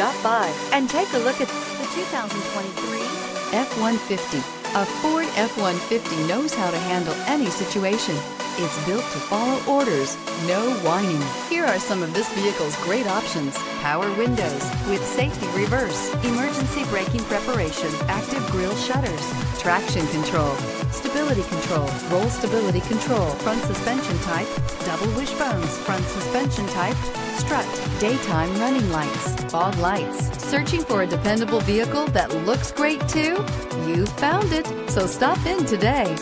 Stop by and take a look at the 2023 F-150. A Ford F-150 knows how to handle any situation. It's built to follow orders, no whining. Here are some of this vehicle's great options. Power windows with safety reverse, emergency braking preparation, active grille shutters, traction control, stability control, roll stability control, front suspension type, double wishbones, front suspension type, strut, daytime running lights, fog lights. Searching for a dependable vehicle that looks great too? You found it, so stop in today.